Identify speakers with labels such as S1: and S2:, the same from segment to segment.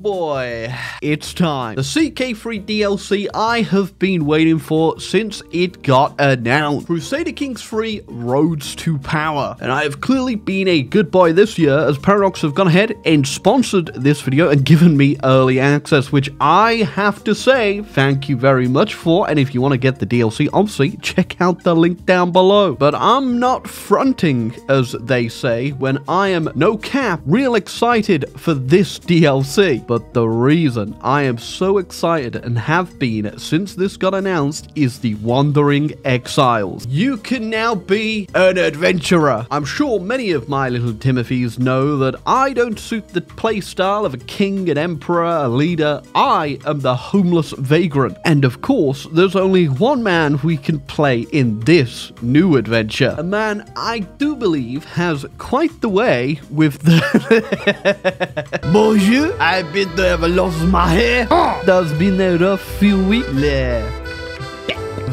S1: boy, it's time. The CK3 DLC I have been waiting for since it got announced. Crusader Kings 3 Roads to Power. And I have clearly been a good boy this year as Paradox have gone ahead and sponsored this video and given me early access, which I have to say thank you very much for. And if you want to get the DLC, obviously check out the link down below. But I'm not fronting, as they say, when I am no cap real excited for this DLC. But the reason I am so excited and have been since this got announced is the Wandering Exiles. You can now be an adventurer. I'm sure many of my little Timothys know that I don't suit the playstyle of a king, an emperor, a leader. I am the homeless vagrant. And of course, there's only one man we can play in this new adventure. A man I do believe has quite the way with the. Bonjour, I've been there, have lost my hair. That's been a rough few weeks. Yeah.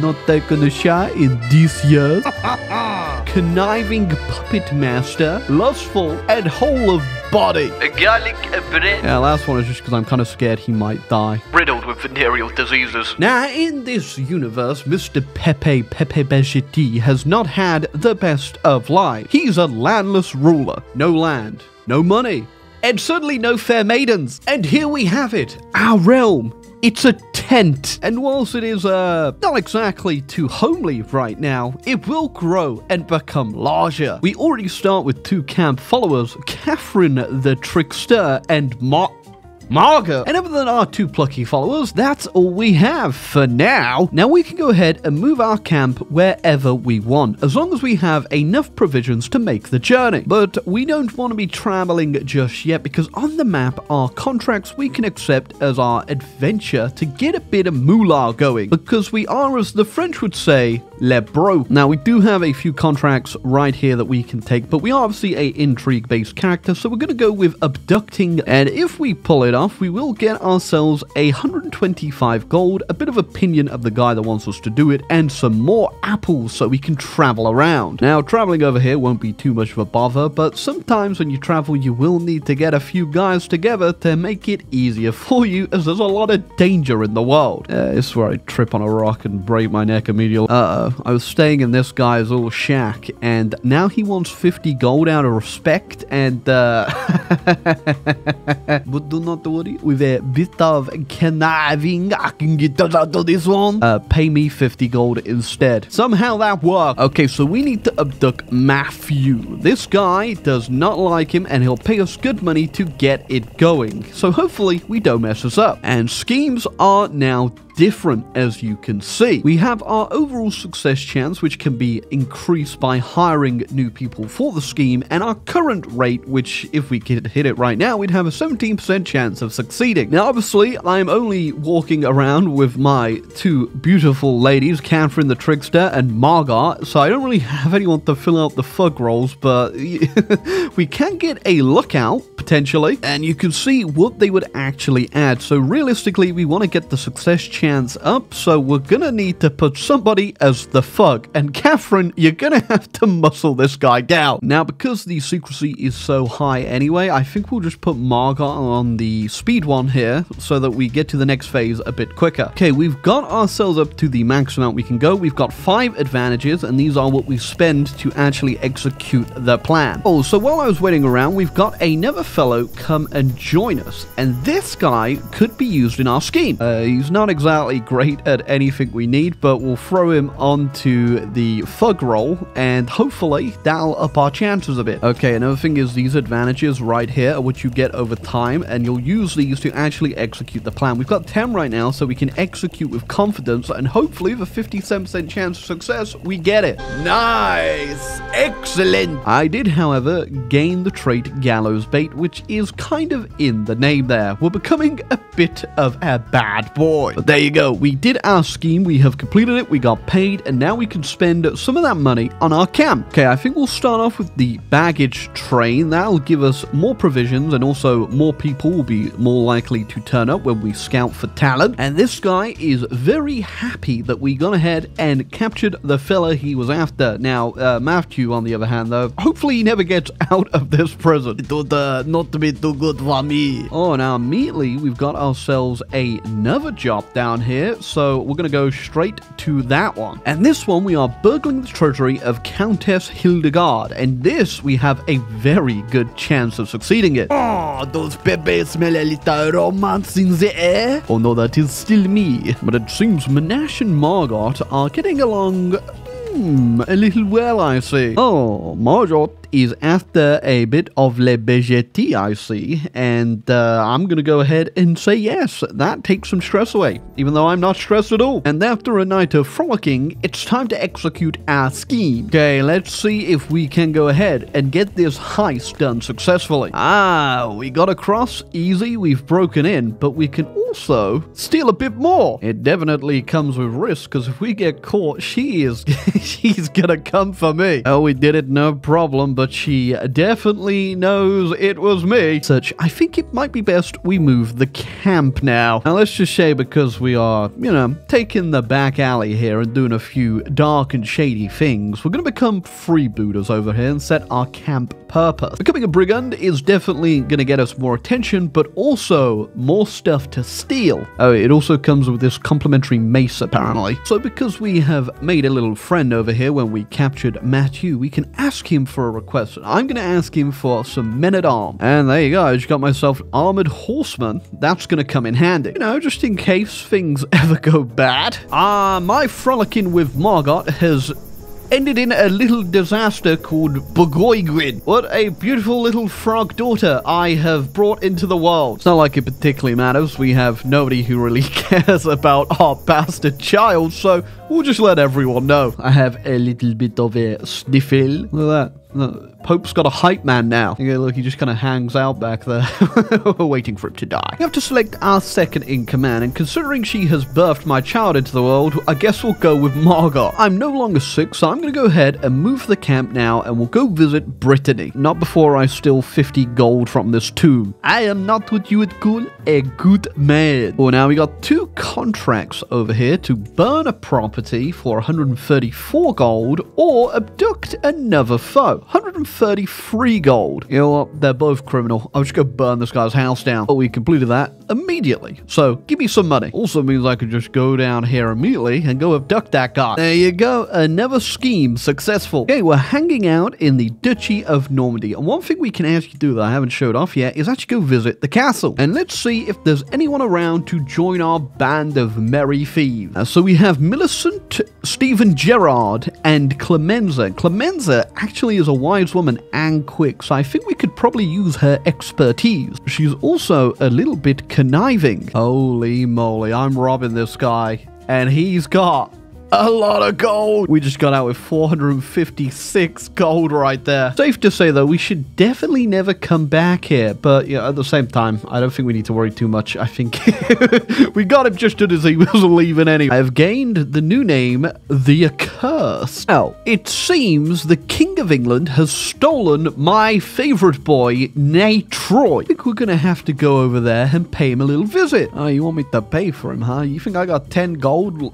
S1: Not taken a shot in these years. Conniving puppet master, lustful and whole of body.
S2: A garlic bread
S1: Yeah, last one is just because I'm kind of scared he might die.
S2: riddled with venereal diseases.
S1: Now, in this universe, Mr. Pepe Pepe Bejetti has not had the best of life. He's a landless ruler. No land, no money, and certainly no fair maidens. And here we have it, our realm. It's a tent. And whilst it is uh not exactly too homely right now, it will grow and become larger. We already start with two camp followers, Catherine the Trickster and Mark Margot. And other than our two plucky followers, that's all we have for now. Now we can go ahead and move our camp wherever we want, as long as we have enough provisions to make the journey. But we don't want to be traveling just yet because on the map are contracts we can accept as our adventure to get a bit of moolah going. Because we are, as the French would say, le bro. Now we do have a few contracts right here that we can take, but we are obviously a intrigue-based character, so we're going to go with abducting. And if we pull it off, we will get ourselves a 125 gold, a bit of opinion of the guy that wants us to do it, and some more apples so we can travel around. Now, traveling over here won't be too much of a bother, but sometimes when you travel, you will need to get a few guys together to make it easier for you, as there's a lot of danger in the world. Uh, this is where I trip on a rock and break my neck immediately. Uh-oh. I was staying in this guy's little shack, and now he wants 50 gold out of respect, and, uh... but do not with a bit of conniving, I can get of this one. Uh, pay me 50 gold instead. Somehow that worked. Okay, so we need to abduct Matthew. This guy does not like him, and he'll pay us good money to get it going. So hopefully we don't mess us up. And schemes are now different as you can see. We have our overall success chance which can be increased by hiring new people for the scheme and our current rate which if we could hit it right now we'd have a 17% chance of succeeding. Now obviously I'm only walking around with my two beautiful ladies Catherine the Trickster and Margot so I don't really have anyone to fill out the fug roles but we can get a lookout potentially and you can see what they would actually add. So realistically we want to get the success chance up, so we're gonna need to put somebody as the fug. And Catherine, you're gonna have to muscle this guy down. Now, because the secrecy is so high anyway, I think we'll just put Margot on the speed one here so that we get to the next phase a bit quicker. Okay, we've got ourselves up to the max amount we can go. We've got five advantages, and these are what we spend to actually execute the plan. Oh, so while I was waiting around, we've got another fellow come and join us, and this guy could be used in our scheme. Uh, he's not exactly great at anything we need, but we'll throw him onto the fug role, and hopefully that'll up our chances a bit. Okay, another thing is these advantages right here which you get over time, and you'll use these to actually execute the plan. We've got 10 right now, so we can execute with confidence, and hopefully with a 57% chance of success, we get it. Nice! Excellent! I did, however, gain the trait Gallows Bait, which is kind of in the name there. We're becoming a bit of a bad boy. But there you go. We did our scheme. We have completed it. We got paid. And now we can spend some of that money on our camp. Okay, I think we'll start off with the baggage train. That'll give us more provisions and also more people will be more likely to turn up when we scout for talent. And this guy is very happy that we gone ahead and captured the fella he was after. Now, uh, Matthew, on the other hand, though, hopefully he never gets out of this prison. It would uh, not be too good for me. Oh, now immediately we've got ourselves another job down here, so we're gonna go straight to that one. And this one, we are burgling the treasury of Countess Hildegard, and this we have a very good chance of succeeding it.
S3: Oh, those bebés smell a little romance in the air.
S1: Oh no, that is still me. But it seems Minash and Margot are getting along. Hmm, a little well, I see. Oh, Margot is after a bit of le Begetti, I see, and uh, I'm gonna go ahead and say yes. That takes some stress away, even though I'm not stressed at all. And after a night of frolicking, it's time to execute our scheme. Okay, let's see if we can go ahead and get this heist done successfully. Ah, we got across easy, we've broken in, but we can also steal a bit more. It definitely comes with risk, because if we get caught, she is, she's gonna come for me. Oh, we did it, no problem, but she definitely knows it was me. Such, I think it might be best we move the camp now. Now, let's just say because we are, you know, taking the back alley here and doing a few dark and shady things, we're gonna become freebooters over here and set our camp purpose. Becoming a brigand is definitely gonna get us more attention, but also more stuff to steal. Oh, it also comes with this complimentary mace, apparently. So because we have made a little friend over here when we captured Matthew, we can ask him for a request. I'm going to ask him for some men at arms. And there you go. I just got myself armored horseman. That's going to come in handy. You know, just in case things ever go bad. Ah, uh, my frolicking with Margot has ended in a little disaster called Bogoygwin. What a beautiful little frog daughter I have brought into the world. It's not like it particularly matters. We have nobody who really cares about our bastard child, so we'll just let everyone know. I have a little bit of a sniffle. Look at that. Pope's got a hype man now. Yeah, look, he just kind of hangs out back there, waiting for him to die. We have to select our second in command, and considering she has birthed my child into the world, I guess we'll go with Margot. I'm no longer sick, so I'm going to go ahead and move the camp now, and we'll go visit Brittany. Not before I steal 50 gold from this tomb. I am not what you would call a good man. Well, now we got two contracts over here to burn a property for 134 gold or abduct another foe. 133 gold. You know what? They're both criminal. I'll just go burn this guy's house down. But we completed that immediately. So give me some money. Also means I could just go down here immediately and go abduct that guy. There you go. Another scheme successful. Okay, we're hanging out in the Duchy of Normandy. And one thing we can actually do that I haven't showed off yet is actually go visit the castle. And let's see if there's anyone around to join our band of merry thieves. Uh, so we have Millicent, Stephen Gerard, and Clemenza. Clemenza actually is a wise woman and quick, so I think we could probably use her expertise. She's also a little bit conniving. Holy moly, I'm robbing this guy. And he's got a lot of gold. We just got out with 456 gold right there. Safe to say, though, we should definitely never come back here. But yeah, at the same time, I don't think we need to worry too much. I think we got him just as he was leaving anyway. I have gained the new name, The Accursed. Now, it seems the King of England has stolen my favorite boy, Nay Troy. I think we're going to have to go over there and pay him a little visit. Oh, you want me to pay for him, huh? You think I got 10 gold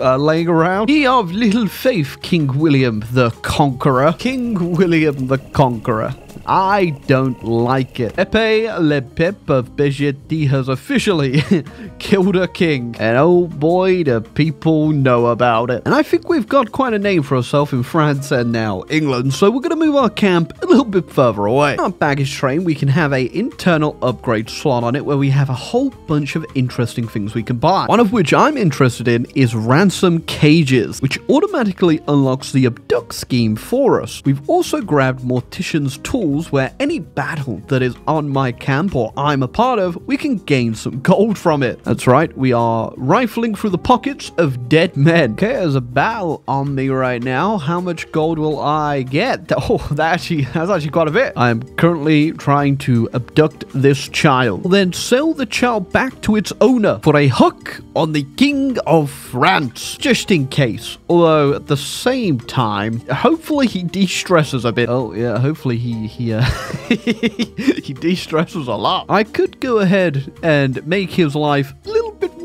S1: uh, laying around. Ye of little faith, King William the Conqueror. King William the Conqueror. I don't like it. Pepe Le Pep of Begetti has officially killed a king. And oh boy, do people know about it. And I think we've got quite a name for ourselves in France and now England, so we're going to move our camp a little bit further away. Our baggage train, we can have a internal upgrade slot on it where we have a whole bunch of interesting things we can buy. One of which I'm interested in is ransom cages, which automatically unlocks the abduct scheme for us. We've also grabbed Mortician's tool tools where any battle that is on my camp or I'm a part of, we can gain some gold from it. That's right, we are rifling through the pockets of dead men. Okay, there's a battle on me right now. How much gold will I get? Oh, that actually, that's actually quite a bit. I'm currently trying to abduct this child. Then sell the child back to its owner for a hook on the King of France, just in case. Although at the same time, hopefully he de-stresses a bit. Oh yeah, hopefully he he uh, he de-stresses a lot. I could go ahead and make his life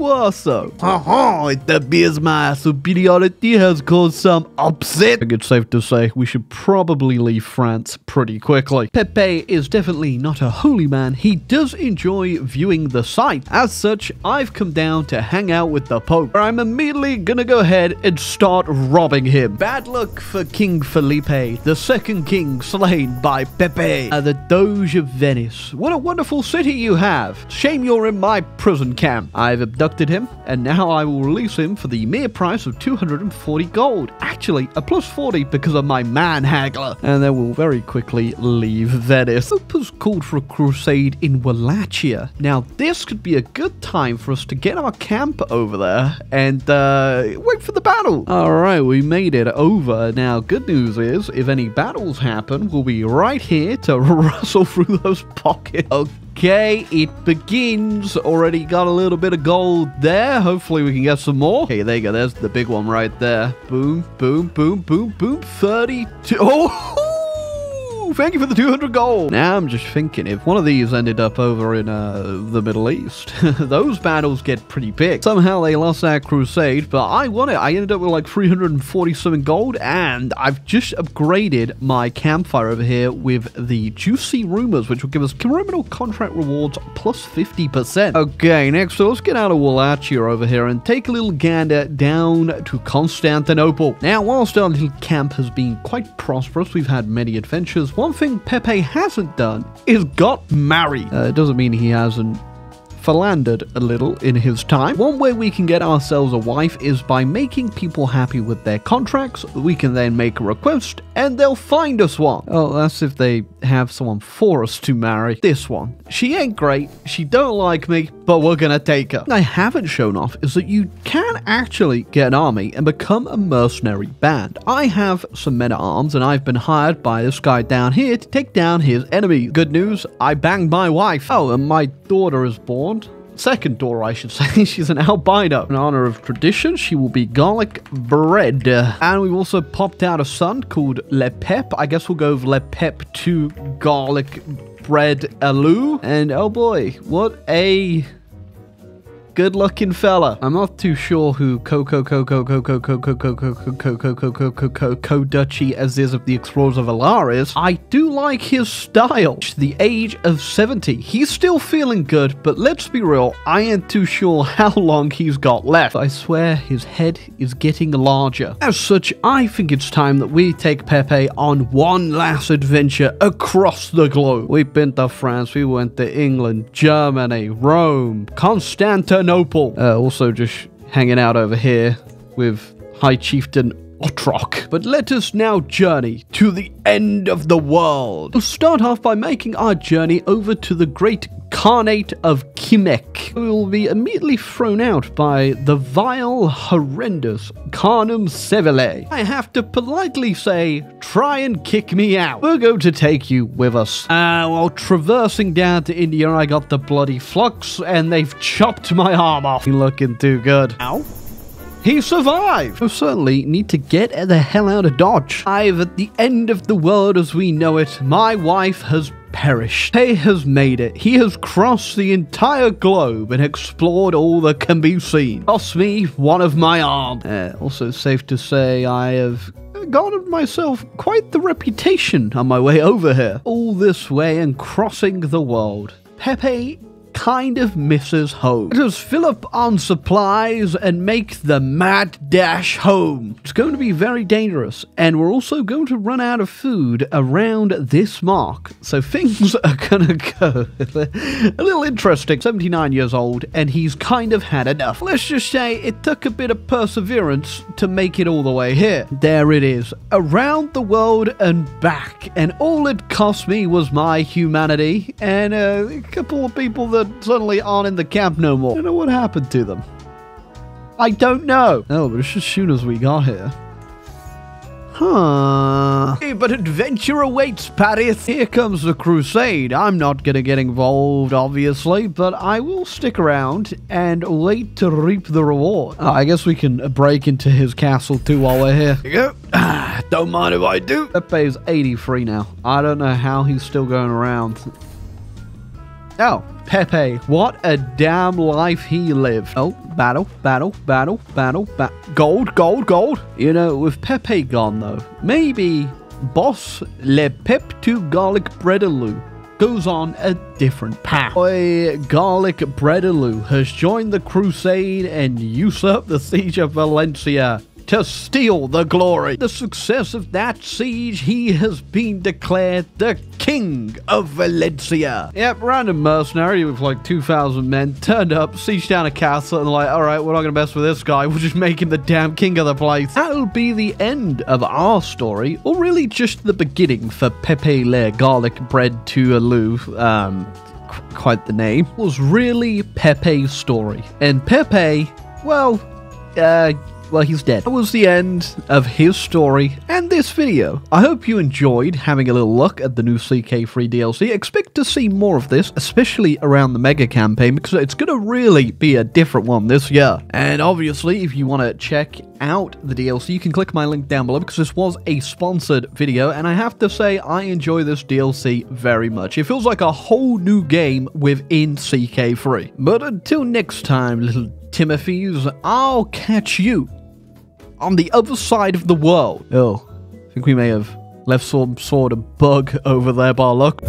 S1: a little bit worse though.
S3: Oh, it appears my superiority has caused some upset.
S1: I think it's safe to say we should probably leave France pretty quickly. Pepe is definitely not a holy man. He does enjoy viewing the sight. As such, I've come down to hang out with the Pope. I'm immediately gonna go ahead and start robbing him. Bad luck for King Felipe, the second king slain by Pepe, uh, the Doge of Venice. What a wonderful city you have. Shame you're in my prison camp. I've abducted him, and now I will release him for the mere price of 240 gold. Actually, a plus 40 because of my man haggler. And then we'll very quickly leave Venice. Has called for a crusade in Wallachia. Now, this could be a good time for us to get our camp over there and uh, wait for the battle. All right, we made it over. Now, good news is, if any battles happen, we'll be right here to rustle through those pockets. Okay, it begins. Already got a little bit of gold there. Hopefully we can get some more. Okay, there you go. There's the big one right there. Boom, boom, boom, boom, boom. 32. Oh! Thank you for the 200 gold. Now I'm just thinking, if one of these ended up over in uh, the Middle East, those battles get pretty big. Somehow they lost that crusade, but I won it. I ended up with like 347 gold, and I've just upgraded my campfire over here with the Juicy Rumors, which will give us criminal contract rewards plus 50%. Okay, next, so let's get out of Wallachia over here and take a little gander down to Constantinople. Now, whilst our little camp has been quite prosperous, we've had many adventures. One thing Pepe hasn't done is got married. Uh, it doesn't mean he hasn't philandered a little in his time. One way we can get ourselves a wife is by making people happy with their contracts. We can then make a request and they'll find us one. Oh, that's if they have someone for us to marry. This one. She ain't great, she don't like me, but we're gonna take her. I haven't shown off is that you can actually get an army and become a mercenary band. I have some men at arms and I've been hired by this guy down here to take down his enemy. Good news, I banged my wife. Oh, and my daughter is born. Second daughter, I should say. She's an albino. In honor of tradition, she will be garlic bread. And we've also popped out a son called Le Pep. I guess we'll go with Le Pep to garlic bread aloo. And oh boy, what a good looking fella. I'm not too sure who Coco Coco Coco Coco Coco Coco Coco Coco Coco Co Duchy as is of the Explorers of Alar is. I do like his style. The age of 70. He's still feeling good, but let's be real, I ain't too sure how long he's got left. I swear his head is getting larger. As such, I think it's time that we take Pepe on one last adventure across the globe. We've been to France, we went to England, Germany, Rome, Constantinople. Uh, also just hanging out over here with High Chieftain Otrok. But let us now journey to the end of the world. We'll start off by making our journey over to the great Khanate of Kimek. We will be immediately thrown out by the vile, horrendous Khanum Sevile. I have to politely say, try and kick me out. We're going to take you with us. Uh, while traversing down to India, I got the bloody flux, and they've chopped my arm off. Looking too good. Ow. He survived! We certainly need to get the hell out of Dodge. I've at the end of the world as we know it, my wife has perished. He has made it. He has crossed the entire globe and explored all that can be seen. Cost me one of my arms. Uh, also safe to say I have garnered myself quite the reputation on my way over here. All this way and crossing the world. Pepe kind of misses home. Let fill up on supplies and make the mad dash home. It's going to be very dangerous, and we're also going to run out of food around this mark. So things are gonna go a little interesting. 79 years old, and he's kind of had enough. Let's just say it took a bit of perseverance to make it all the way here. There it is, around the world and back, and all it cost me was my humanity and uh, a couple of people that suddenly aren't in the camp no more. I don't know what happened to them. I don't know. Oh, but it's just soon as we got here. Huh. Hey, but adventure awaits, Paris. Here comes the crusade. I'm not gonna get involved, obviously, but I will stick around and wait to reap the reward. Oh, I guess we can break into his castle too while we're here. Here you go. Ah, don't mind if I do. Pepe's 83 now. I don't know how he's still going around. Oh, Pepe, what a damn life he lived. Oh, battle, battle, battle, battle, ba- gold, gold, gold. You know, with Pepe gone though, maybe Boss Le Pep to Garlic Breadaloo goes on a different path. Boy, Garlic Breadaloo has joined the crusade and usurped the siege of Valencia to steal the glory. The success of that siege, he has been declared the king of Valencia. Yep, random mercenary with like 2,000 men turned up, sieged down a castle, and like, all right, we're not gonna mess with this guy. We'll just make him the damn king of the place. That'll be the end of our story, or really just the beginning for Pepe Le Garlic Bread to Alou. Um, qu- quite the name was really Pepe's story, and Pepe, well, uh well, he's dead. That was the end of his story and this video. I hope you enjoyed having a little look at the new CK3 DLC. Expect to see more of this, especially around the Mega campaign, because it's going to really be a different one this year. And obviously, if you want to check out the DLC, you can click my link down below because this was a sponsored video, and I have to say, I enjoy this DLC very much. It feels like a whole new game within CK3. But until next time, little Timothy's, I'll catch you on the other side of the world. Oh, I think we may have left some sort of bug over there by luck.